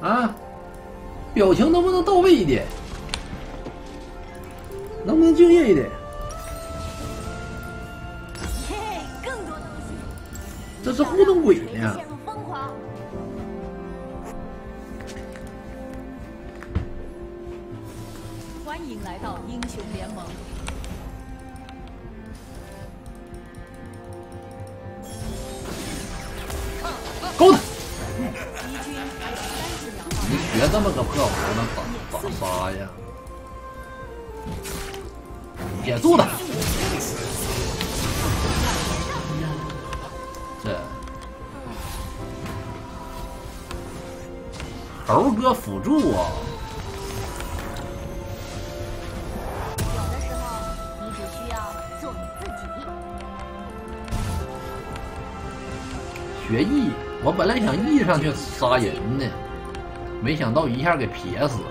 啊，表情能不能到位一点？能不能敬业一点？嘿，更多东西。这是糊弄鬼呢。欢迎来到英雄联盟。你学这么个破玩意儿，咋咋杀呀？撇住他！这猴哥辅助啊！有的时候，你只需要做你自己。学艺我本来想艺上去杀人呢，没想到一下给撇死了。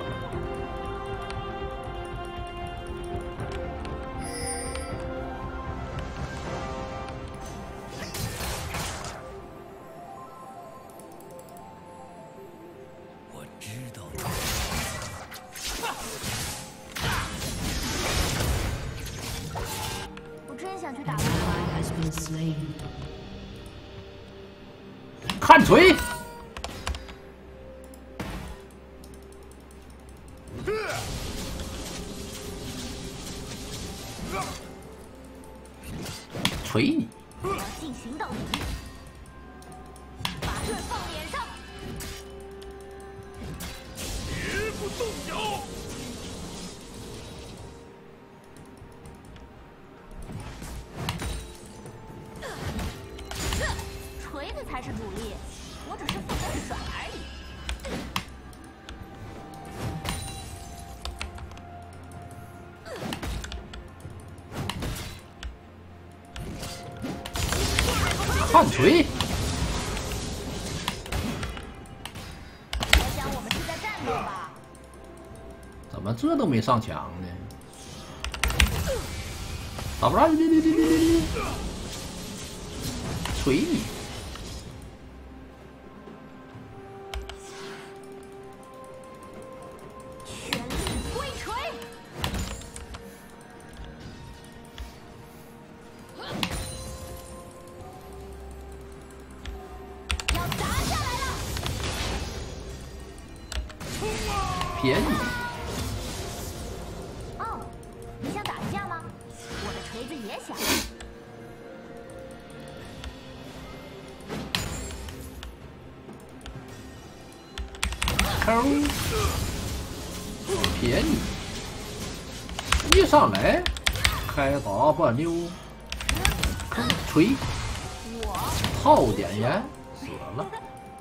我知道我真想去打.看！锤棒锤！我想我们是在战斗吧？怎么这都没上墙呢？打不着！别别别别别别！锤你！上来开 W，锤！我炮点烟死了。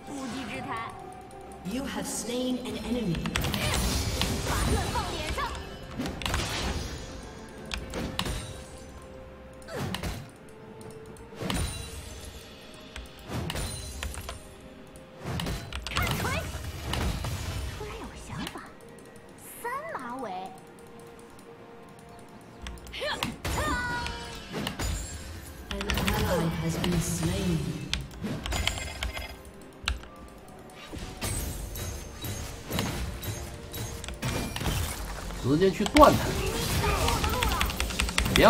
无稽之谈，You have slain an enemy.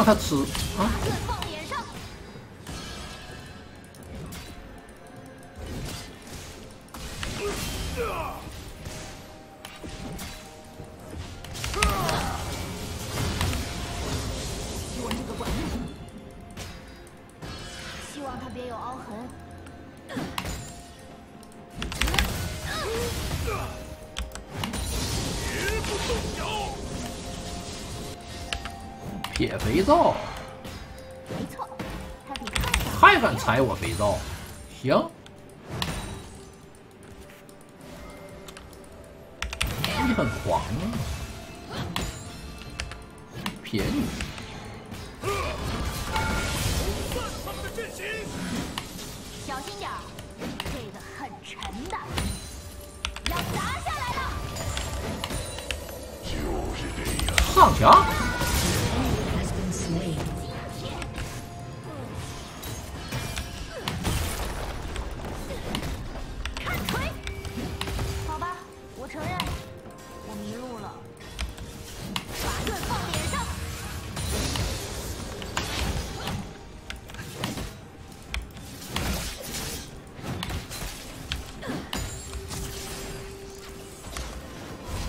他吃啊！撇肥皂，没错，还敢踩我肥皂？行，你很狂啊！便宜，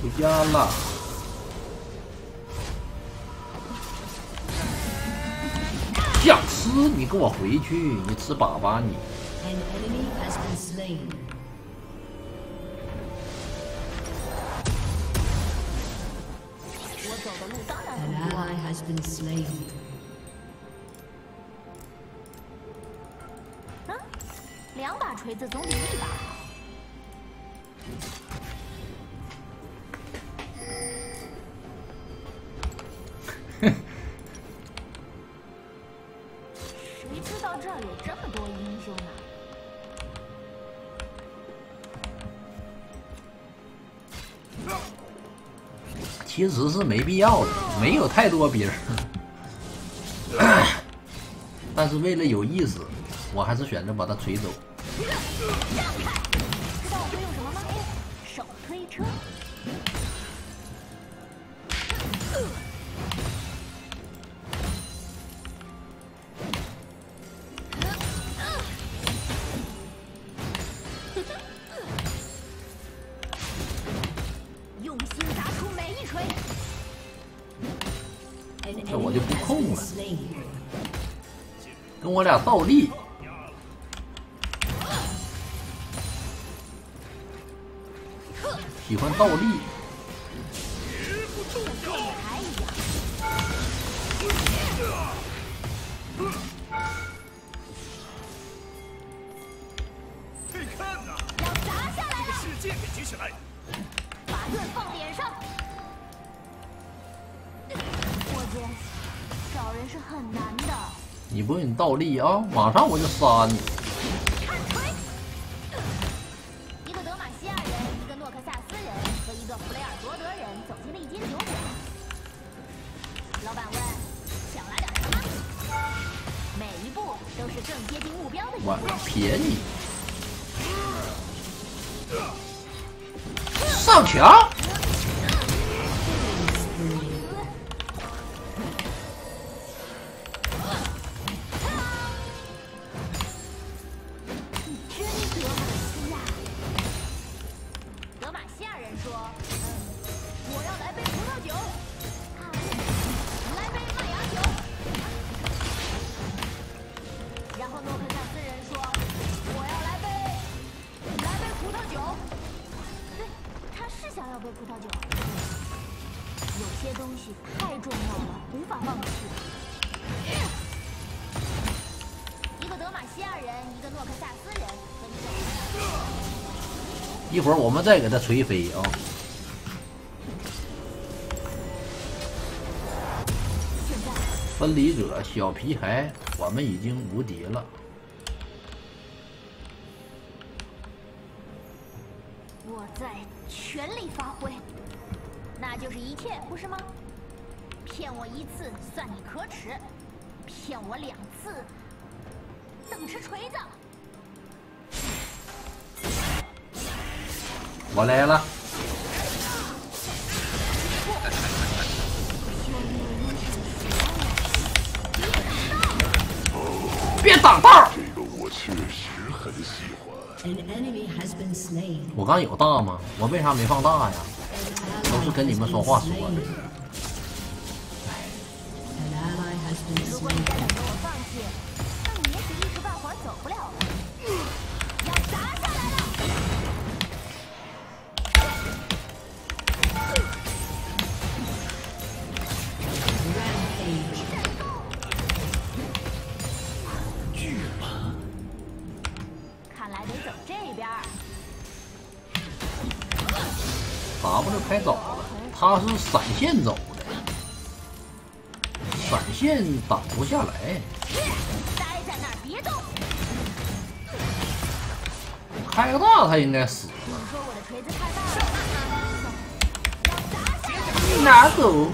回家了。想吃？你跟我回去，你吃粑粑。你。我走的路当然很远。嗯。两把锤子，总比一把好。其实是没必要的，没有太多兵儿。但是为了有意思，我还是选择把它锤走。我俩倒立。喜欢倒立，用你倒立啊，马上我就杀你。一个德玛西亚人，一个诺克萨斯人和一个弗雷尔卓德人走进了一间酒馆。老板问：“想来点什么？”每一步都是更接近目标的一我步。便宜，上墙。会我们再给他锤飞啊！分离者小皮孩，我们已经无敌了。我在全力发挥，那就是一切，不是吗？骗我一次算你可耻，骗我两次等吃锤子。我来了别挡道这个我确实很喜欢我刚有大吗？我为啥没放大呀？都是跟你们说话说的。W 开早了，他是闪现走的，闪现挡不下来，待在那儿别动！开个大他应该死。你说我的锤子太大了，拿走。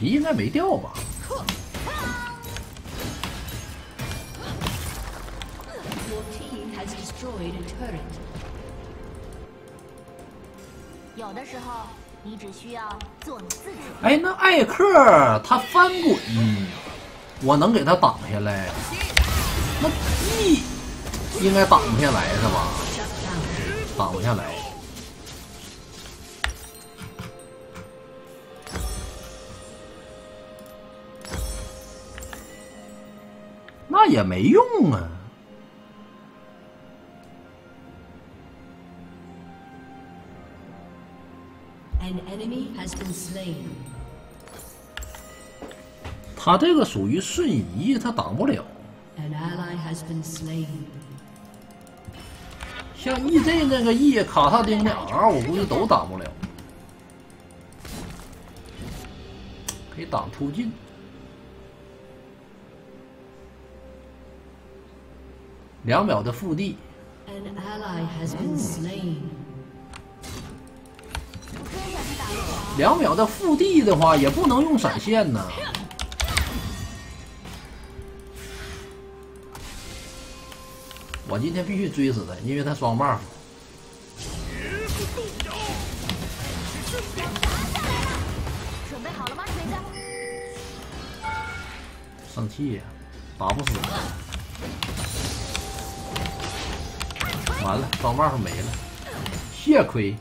皮应该没掉吧.有的时候，你只需要做你自己。哎，那艾克他翻滚，我能给他挡下来？那 E 应该挡不下来是吧？挡不下来。也没用啊。他这个属于瞬移他挡不了。像 ez 那个 e 卡萨丁的 r 我估计都挡不了。可以挡突进两秒的腹地.两秒的腹地的话，也不能用闪现呢。我今天必须追死他，因为他双 buff。准备好了吗，锤子？生气呀、打不死。完了，双 buff 没了，血亏。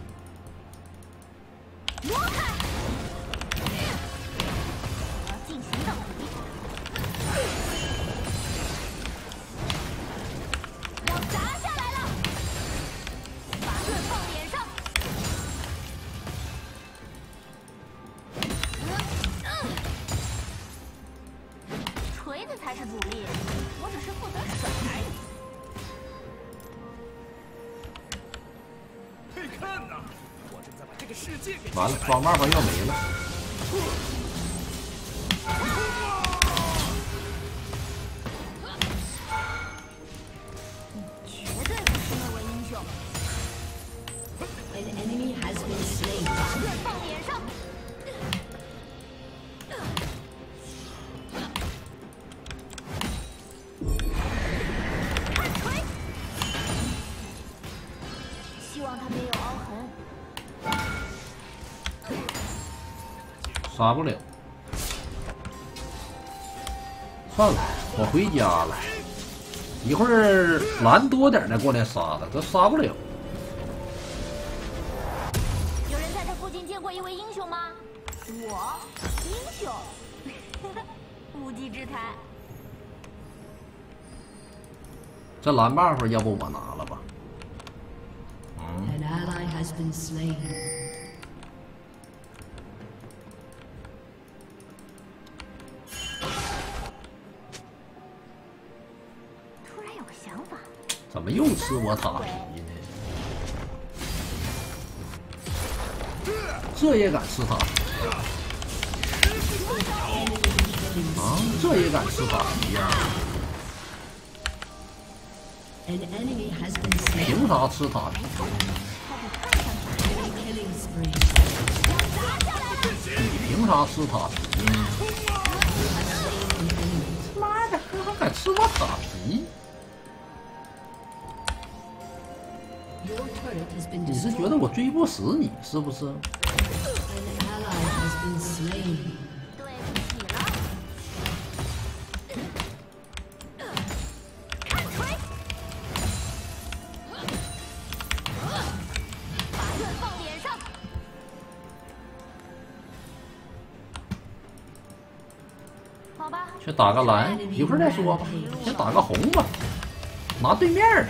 完了，装 buff 要没了。杀不了。算了，我回家了。一会儿蓝多点再过来杀他，他杀不了。有人在这附近见过一位英雄吗？我，英雄，无稽之谈。这蓝 buff 要不我拿了吧？An 么又吃我塔皮呢？这也敢吃塔皮呀、啊？这也敢吃塔皮呀、凭啥吃塔皮？你凭啥吃塔皮？妈的，还敢吃我塔皮？你是觉得我追不死你是不是.对不起了。看锤！把盾放脸上。好吧，去打个蓝，一会儿再说吧。先打个红吧，拿对面的。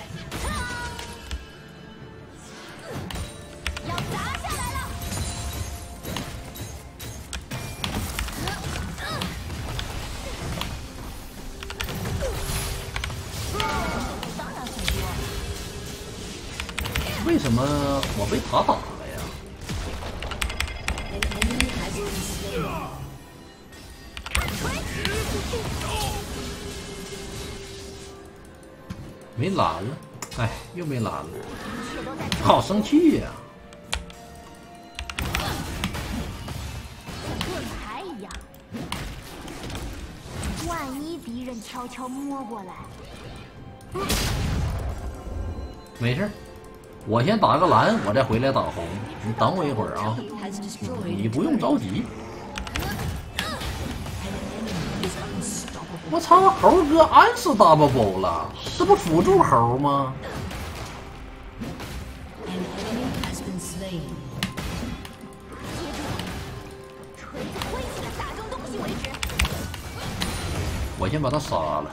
没事儿，我先打个蓝，我再回来打红。你等我一会儿啊，你不用着急。我操，猴哥暗死 double 了，这不辅助猴吗？我先把他杀了。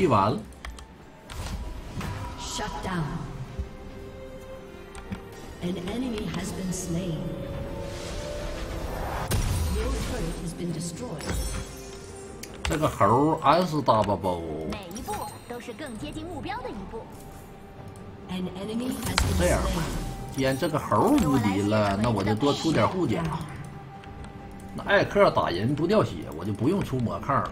起。气完了，Shut down. An enemy has been slain. Your turret has been destroyed. 这个猴暗死 double bow，每一步都是更接近目标的一步。An enemy has been 这样吧 slain. 既然这个猴无敌了，那我就多出点护甲。那艾克打人不掉血，我就不用出魔抗了。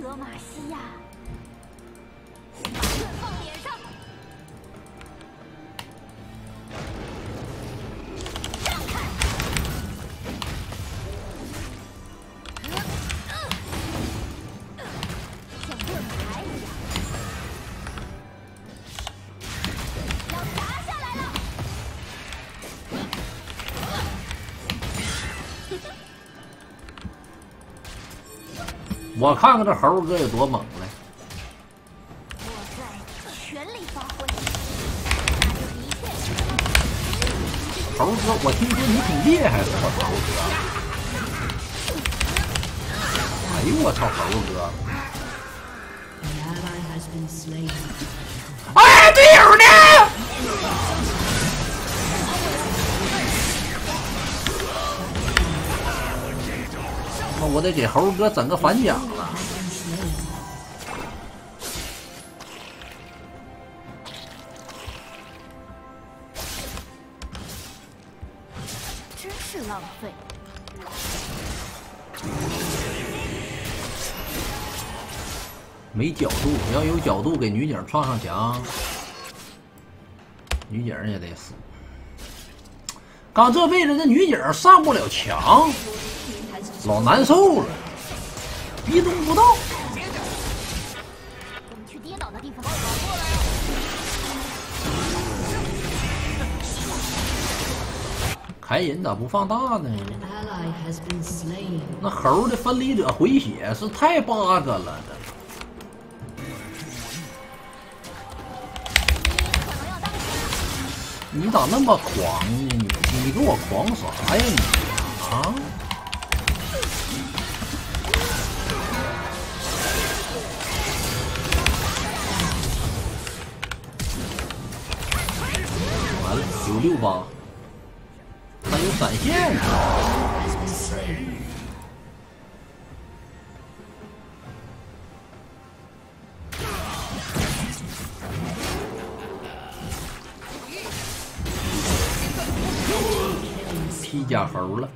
德玛西亚！我看看这猴哥有多猛来。我在全力发挥，那就一切是猴哥，我听说你挺厉害的，我，猴哥？哎呦我操，猴哥.哎，队友呢？我得给猴哥整个反甲了。真是浪费。没角度，要有角度给女警撞上墙，女警也得死。刚这辈子这女警上不了墙，老难受了，移动不到。我们去跌倒的地方。开人咋不放大呢？那猴的分离者回血是太 bug 了，这可能要当心了。你咋那么狂呢？你你给我狂啥呀你啊？完了，有六八，还有闪现呢。披甲猴了。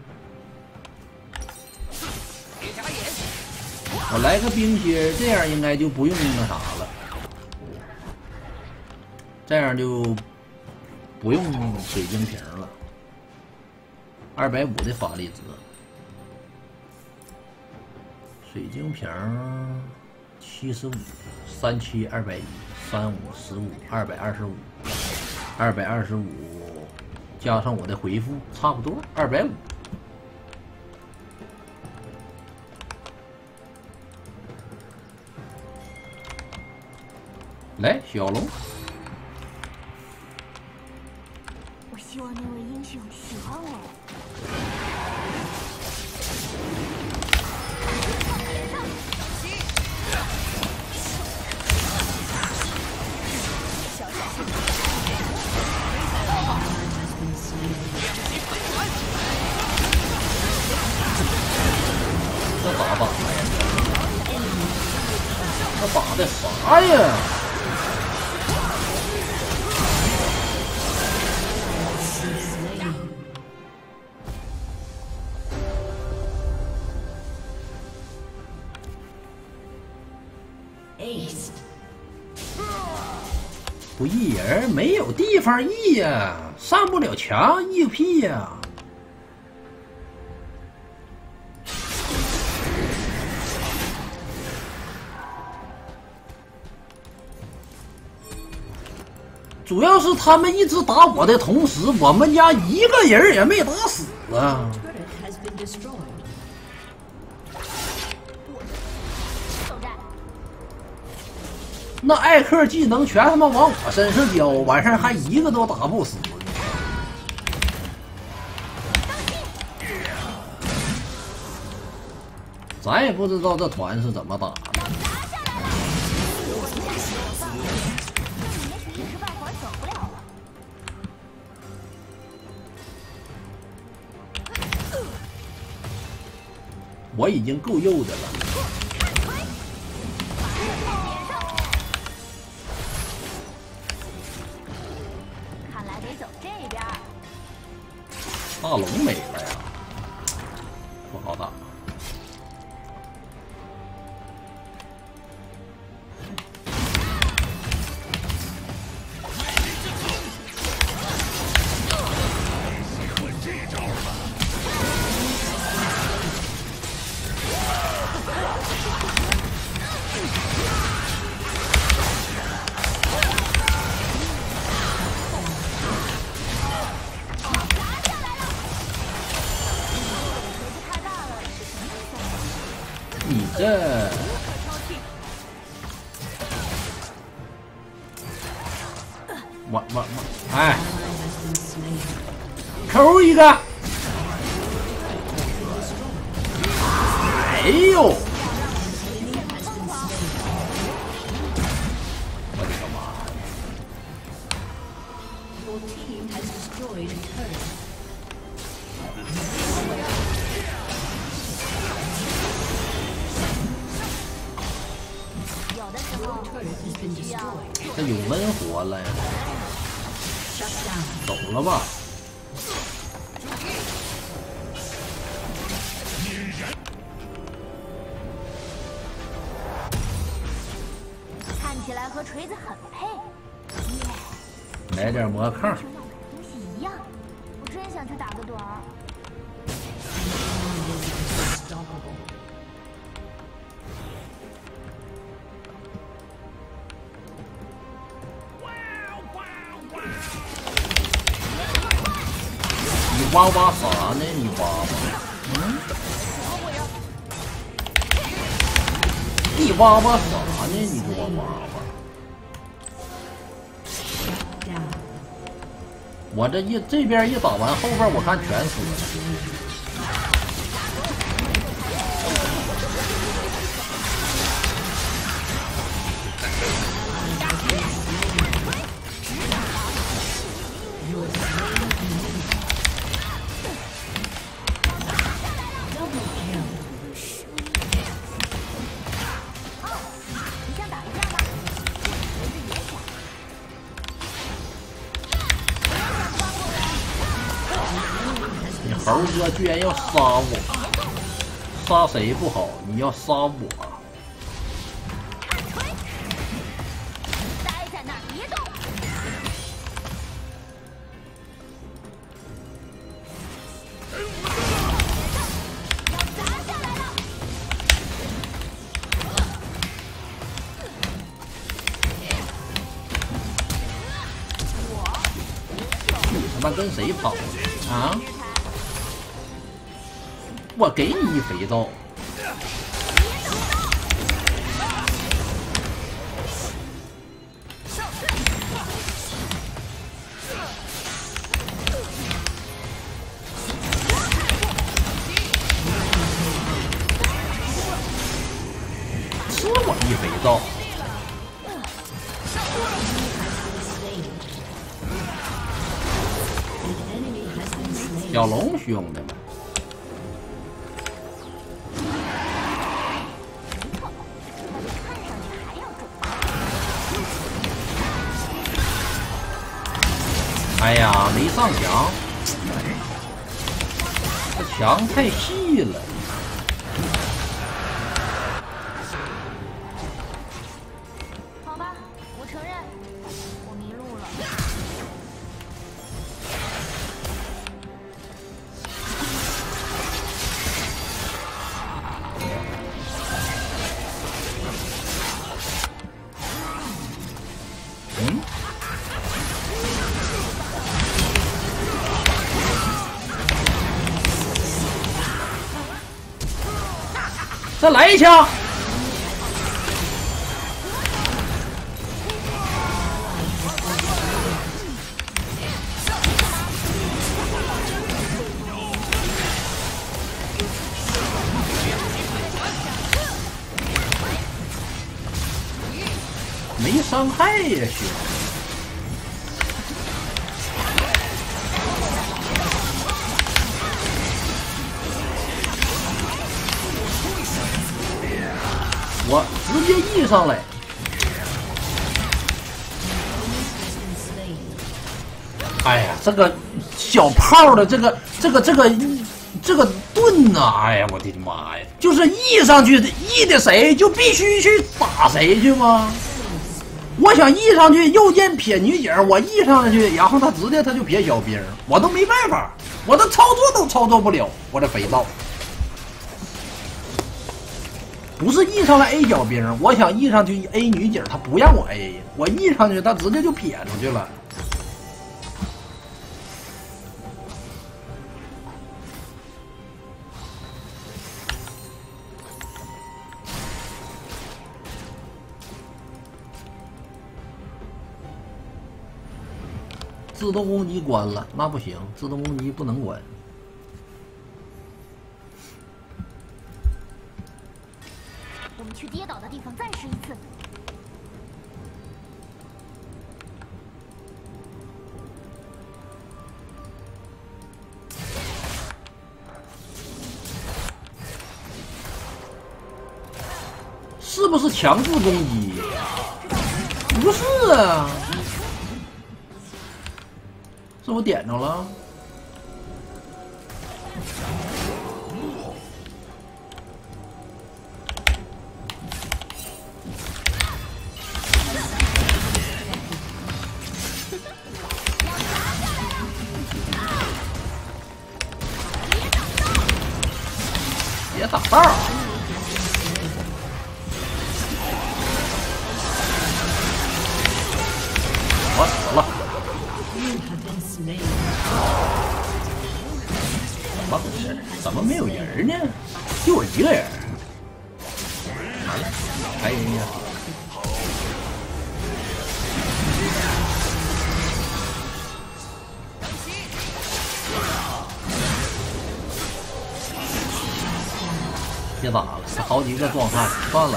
我来个冰歇，这样应该就不用那啥了，这样就不用水晶瓶了。二百五的法力值，水晶瓶七十五，三七二百一，三五十五，二百二十五，二百二十五加上我的回复，差不多二百五。来，小龙，希望那位英雄喜欢我。这咋打呀？这打的啥呀？人没有地方义呀，上不了墙，义个屁呀！主要是他们一直打我的同时，我们家一个人也没打死啊！那艾克技能全他妈往我身上交，晚上还一个都打不死。咱也不知道这团是怎么打的。我已经够右的了。我我我，哎，扣一个。哎呦。耶，来点魔抗英，雄要买的东西一样，我真想去打个盹儿。你哇哇啥呢？你哇哇，嗯？你哇哇啥呢？你给我哇哇！我这一这边一打完，后边我看全死了。居然要杀我，杀谁不好？你要杀我，待在那儿别动。要砸下来了！你他妈跟谁跑啊？我给你一肥皂，：“一肥。”小龙兄弟。羊太细了。再来一枪！我直接 E 上来，哎呀，这个小炮的这个这个这个这个盾呐、哎呀，我的妈呀，就是 E 上去，E 的谁就必须去打谁去吗？我想 E 上去，右键撇女警，我 E 上去，然后他直接他就撇小兵，我都没办法，我的操作都操作不了，我这肥皂。不是 E 上来 A 小兵，我想 E 上去 A 女警，他不让我 A，我 E 上去，他直接就撇出去了。自动攻击关了，那不行，自动攻击不能关。去跌倒的地方再试一次。是不是强制攻击？不是啊，是我点着了。别打了，好几个壮汉，算了。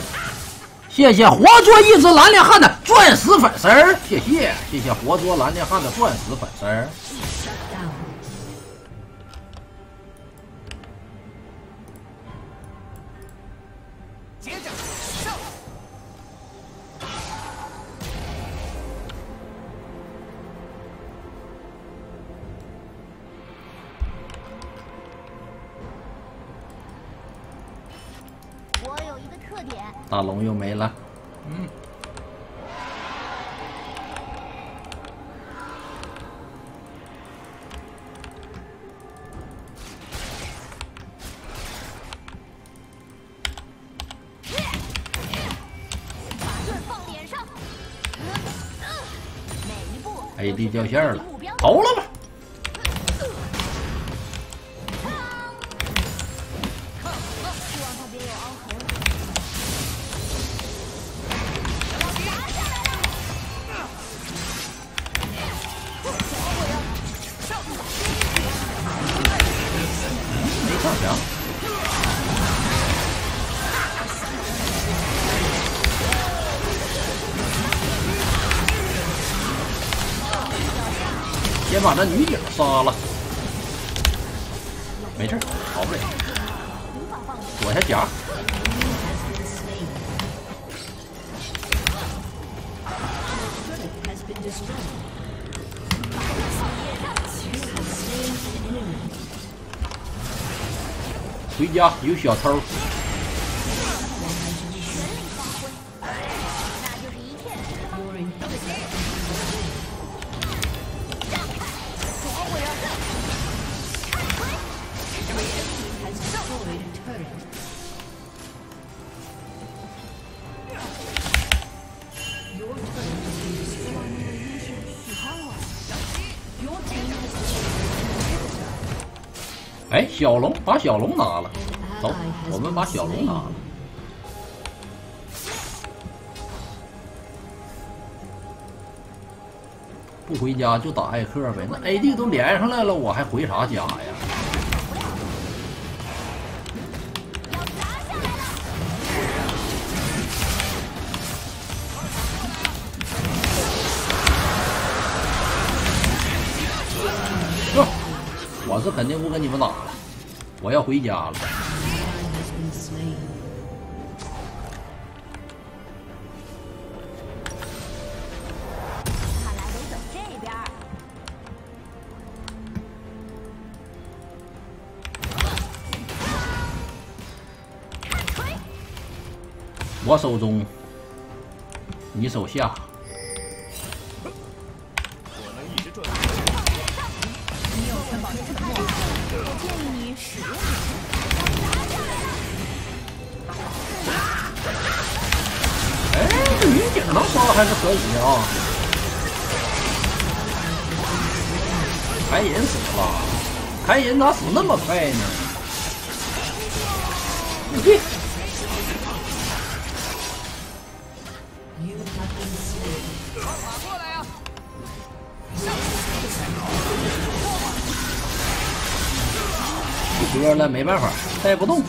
谢谢活捉一只蓝脸汉的钻石粉丝儿，谢谢谢谢活捉蓝脸汉的钻石粉丝儿。龙又没了，嗯，AD 掉线了，投了吧。把那女警杀了，没事，跑不了。左下夹。回家有小偷。哎，小龙把小龙拿了，走我们把小龙拿了。不回家就打艾克呗，那 AD 都连上来了，我还回啥家呀？是肯定不跟你们打了，我要回家了。看来得走这边。我手中，你手下。还是可以的啊。凯隐死了，凯隐咋死那么快呢？你去。一了，没办法，带不动。